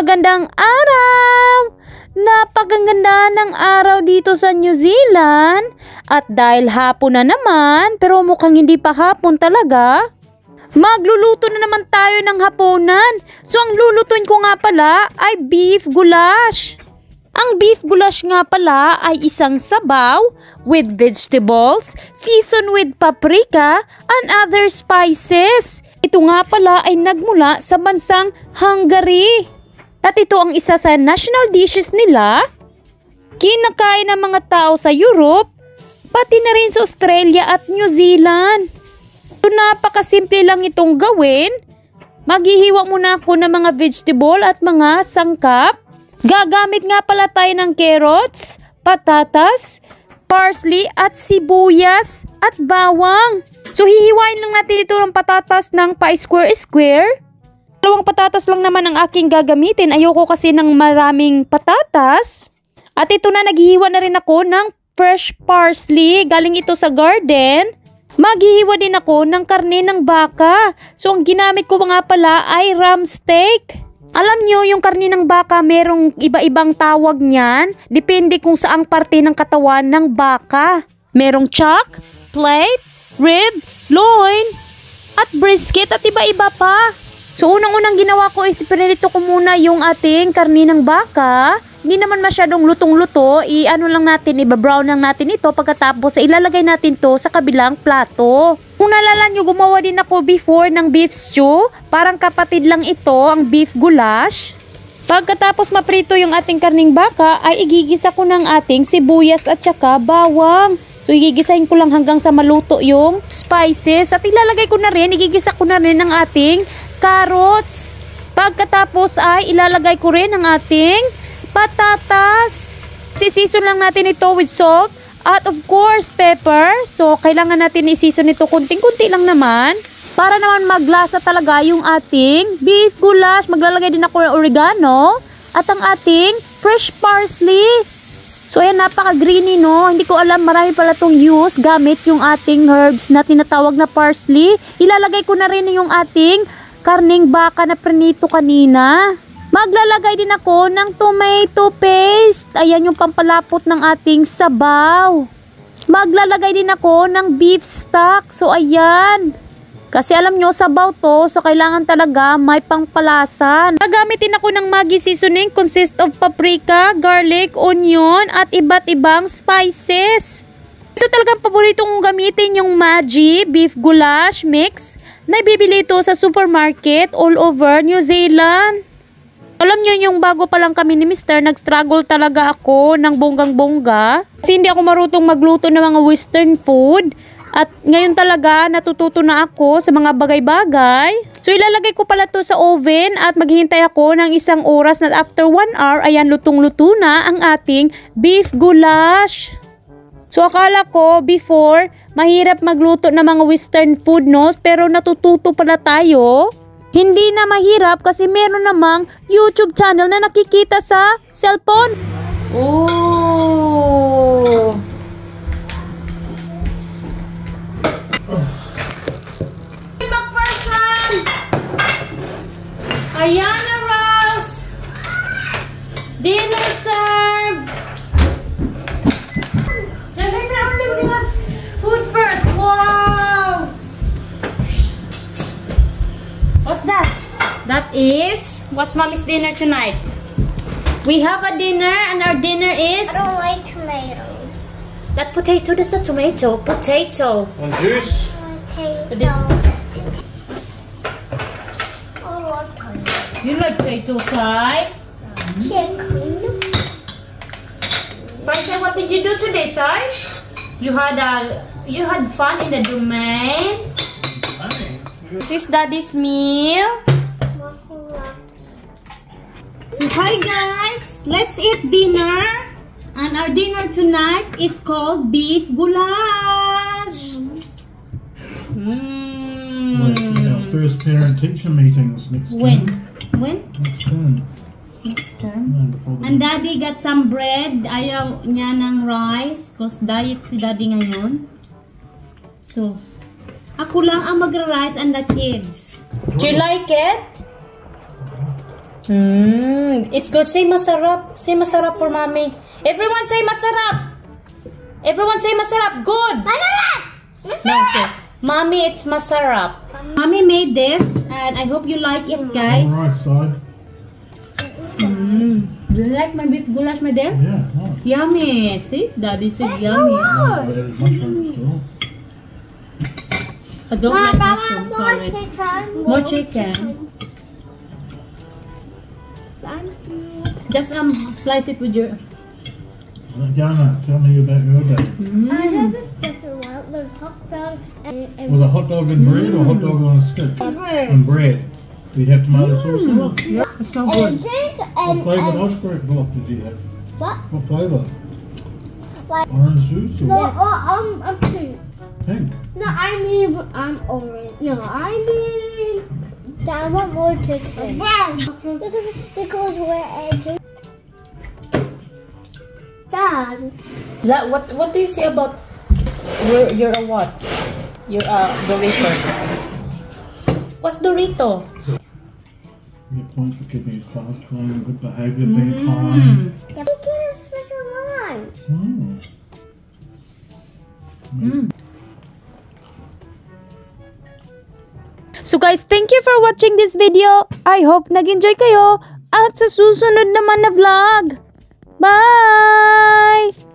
Magandang araw! Napakaganda ng araw dito sa New Zealand. At dahil hapon na naman, pero mukhang hindi pa hapon talaga, magluluto na naman tayo ng hapunan. So ang lulutuin ko nga pala ay beef goulash. Ang beef goulash nga pala ay isang sabaw with vegetables, seasoned with paprika and other spices. Ito nga pala ay nagmula sa bansang Hungary. At ito ang isa sa national dishes nila. Kinakain ng mga tao sa Europe, pati na rin sa Australia at New Zealand. So, napakasimple lang itong gawin. Maghihiwa muna ako ng mga vegetable at mga sangkap. Gagamit nga pala tayo ng carrots, patatas, parsley at sibuyas at bawang. So hihiwain lang natin ito ng patatas ng pa-square-square. Dalawang patatas lang naman ang aking gagamitin. Ayoko kasi ng maraming patatas. At ito na, naghihiwa na rin ako ng fresh parsley. Galing ito sa garden. Maghihiwa din ako ng karne ng baka. So ang ginamit ko nga pala ay ram steak. Alam nyo, yung karne ng baka, merong iba-ibang tawag niyan. Depende kung saang parte ng katawan ng baka. Merong chuck, plate, rib, loin, at brisket at iba-iba pa. So unang-unang ginawa ko is pinilito ko muna yung ating karni ng baka. Hindi naman masyadong lutong-luto, i-ano lang natin, i-brown lang natin ito pagkatapos ilalagay natin to sa kabilang plato. Kung nalala nyo, gumawa din ako before ng beef stew. Parang kapatid lang ito, ang beef goulash. Pagkatapos maprito yung ating karning baka, ay igigisa ko ng ating sibuyas at saka bawang. So igigisahin ko lang hanggang sa maluto yung spices at ilalagay ko na rin, igigisa ko na rin ng ating carrots. Pagkatapos ay ilalagay ko rin ang ating patatas. Sisison lang natin ito with salt at of course pepper. So kailangan natin isison ito kunting-kunti lang naman. Para naman maglasa talaga yung ating beef goulash. Maglalagay din ako ng oregano at ang ating fresh parsley. So ayan, napaka-greeny no. Hindi ko alam, marami pala tong use gamit yung ating herbs na tinatawag na parsley. Ilalagay ko na rin yung ating karning baka na prenito kanina. Maglalagay din ako ng tomato paste. Ayan yung pampalapot ng ating sabaw. Maglalagay din ako ng beef stock. So ayan. Kasi alam nyo, sabaw to, so kailangan talaga may pangpalasan. Gagamitin ako ng Maggi seasoning consist of paprika, garlic, onion, at iba't ibang spices. Ito talagang paborito kong gamitin yung Maggi beef goulash mix na ibibili ito sa supermarket all over New Zealand. Alam nyo yung bago pa lang kami ni Mr. nag-struggle talaga ako ng bonggang-bongga. Kasi hindi ako marutong magluto ng mga western food. At ngayon talaga natututo na ako sa mga bagay-bagay. So ilalagay ko pala to sa oven at maghihintay ako ng isang oras na after 1 hour ayan lutong-luto na ang ating beef goulash. So akala ko before mahirap magluto ng mga western food no pero natututo pala tayo. Hindi na mahirap kasi meron namang YouTube channel na nakikita sa cellphone. Oh! McPherson! Ayana That is, what's mommy's dinner tonight? We have a dinner and our dinner is, I don't like tomatoes. that's potato, that's not tomato, potato. Want juice? Potato. This- I like. You like potato side? Chicken. Sai, say, what did you do today, Sai? You had a, you had fun in the domain. This is daddy's meal. Hi guys, let's eat dinner. And our dinner tonight is called beef goulash. Like Mm. our first parent teacher meetings next When? term. When? Next term. Next term. The And daddy got some bread. Ayaw niya ng rice. Cause diet si daddy ngayon. So, ako lang ang magra-rice and the kids. Do you like it? Hmm, Mm, it's good. Say masarap. Say masarap for mommy. Everyone say masarap. Everyone say masarap. Good. No, say, mommy, it's masarap. Mommy made this, and I hope you like it, guys. the right side. Mm. Do you like my beef goulash, my dear? Yeah, nice. Yummy. See, daddy said yummy. I added mushrooms still. I don't like mushrooms. Sorry. More chicken. Just um slice it with your. Jana, tell me about your day. Mm. I have a special one with hot dog and, and Was it hot dog and bread or hot dog on a stick? bread. And bread. Did you have tomato sauce in it? Yeah, it's so And good. drink What flavour and ice cream block did you have? what? What flavour? Like- Orange juice or No, what? oh, um, I'm pink. Pink. No, I mean I'm orange. No, I mean I want more chicken. Brown. Because because we're eating. Dad. La- what what do you say about you're you're a what? You're a uh, Dorito. What's Dorito? Your points for keeping your class clean, good behaviour, being mm. kind. Yeah. We get a special one. Hmm. Mm. So guys, thank you for watching this video. I hope nag-enjoy kayo. At sa susunod naman na vlog. Bye!